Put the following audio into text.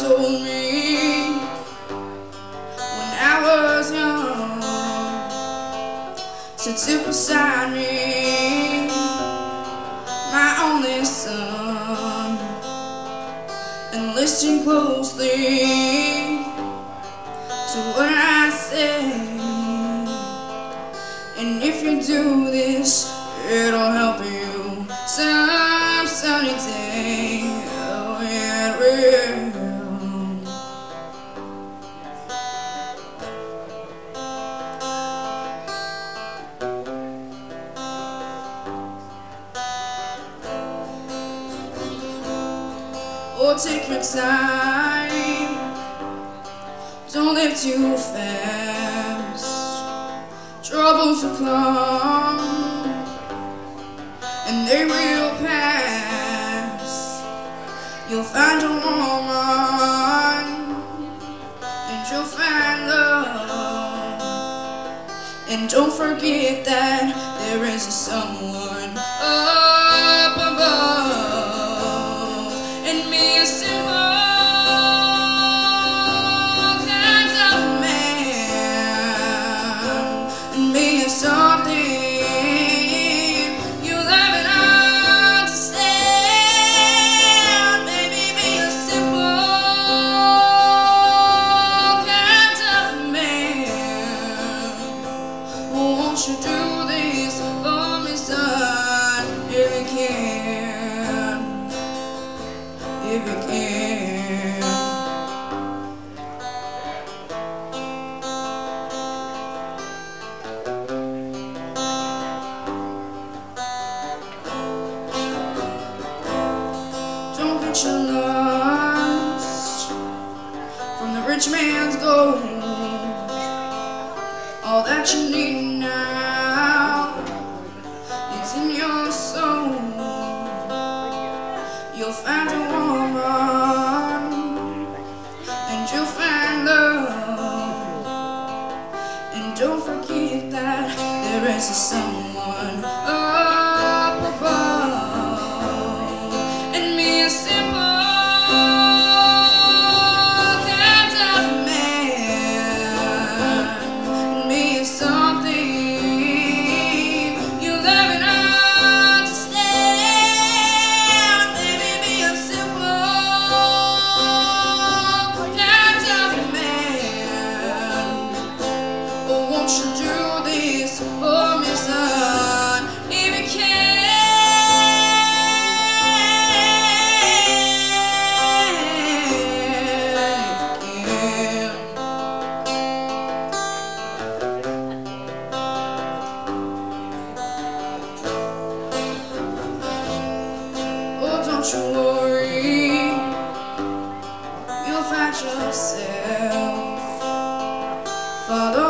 told me when I was young to sit beside me, my only son, and listen closely to what I say. And if you do this, it'll help you some sunny day. Oh, yeah, Or take your time. Don't live too fast. Troubles will come, and they will pass. You'll find a woman, and you'll find love. And don't forget that there is someone from the rich man's gold. All that you need now is in your soul. You'll find a woman that there is someone don't you do this for me, son, if you can. Don't you worry, you'll find yourself. Follow